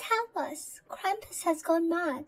Help us. Krampus has gone mad.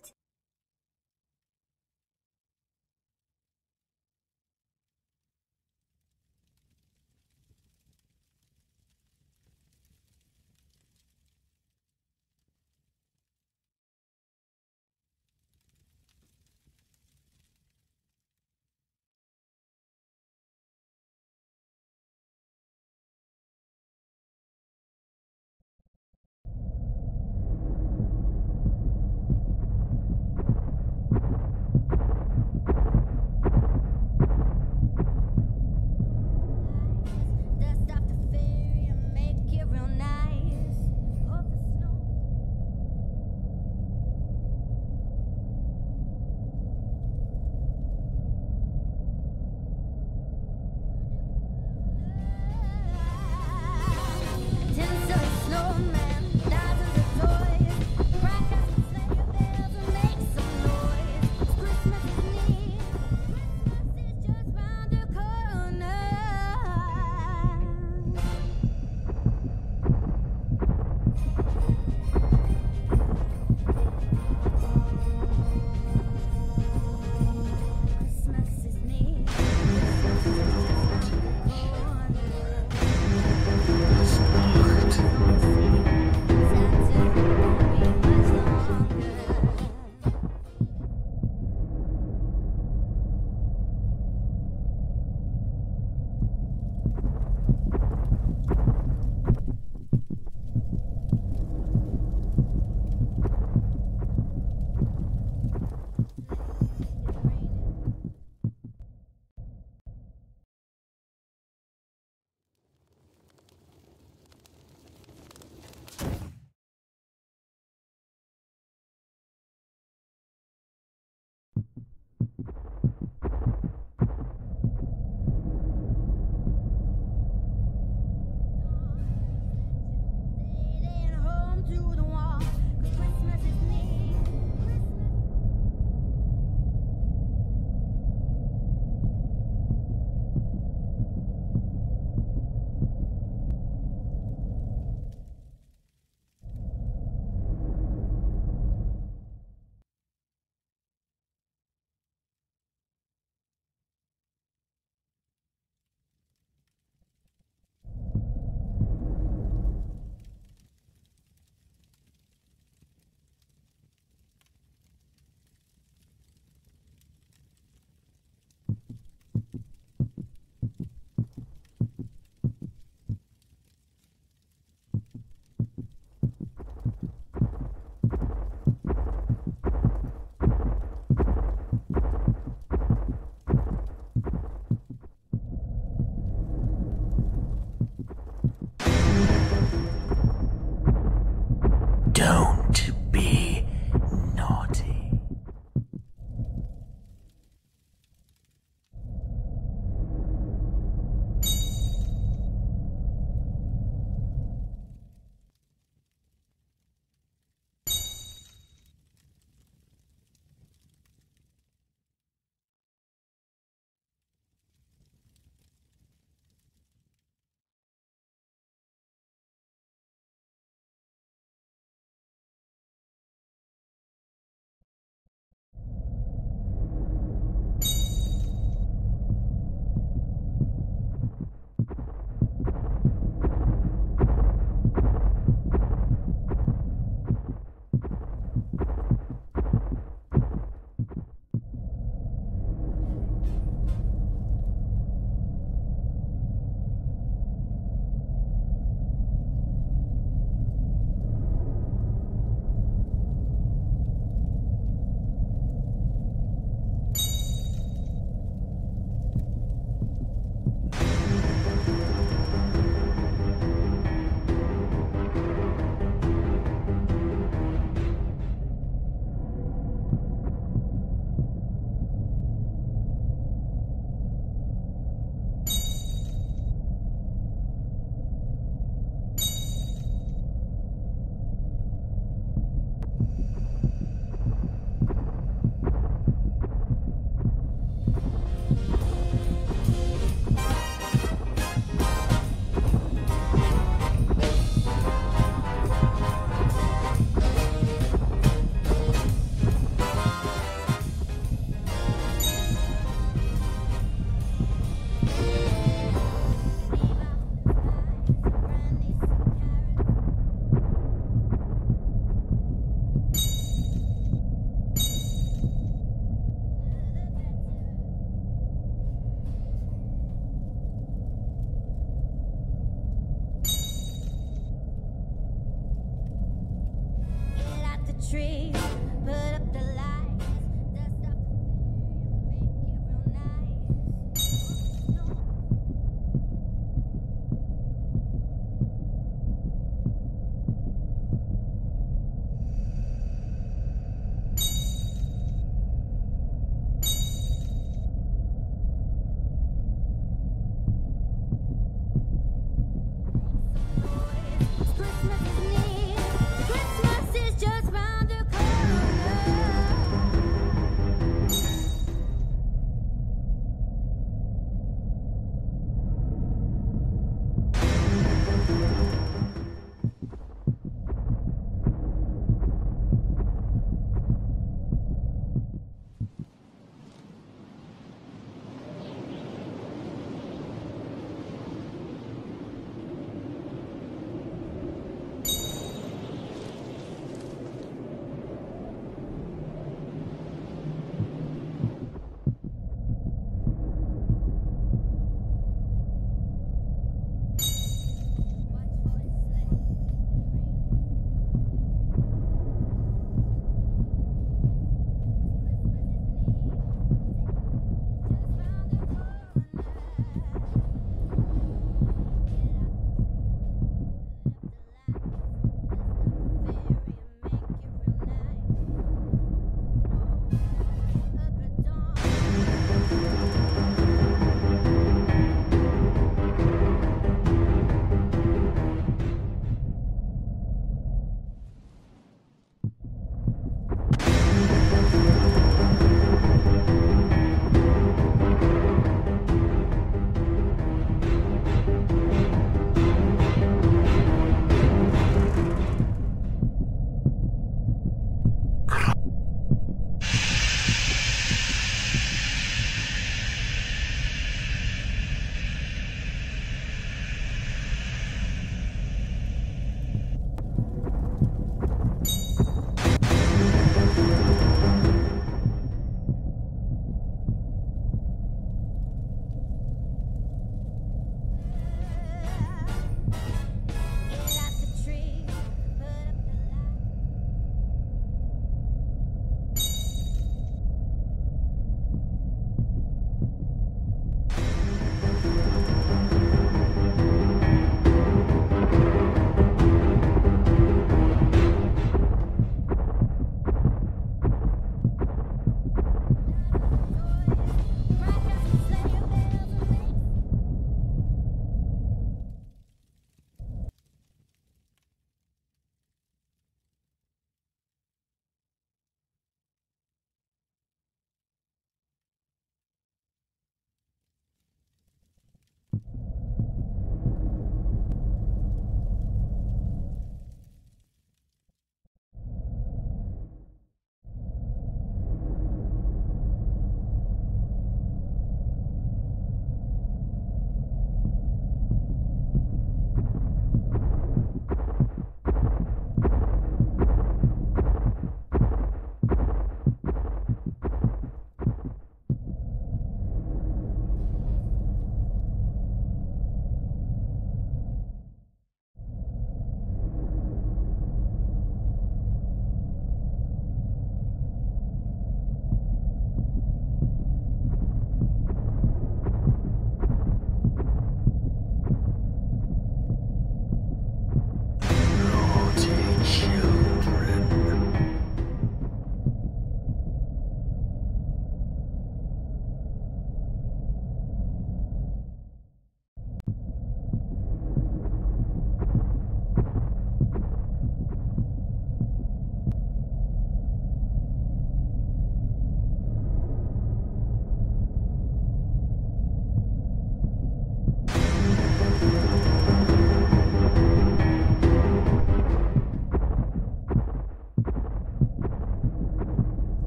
Tree,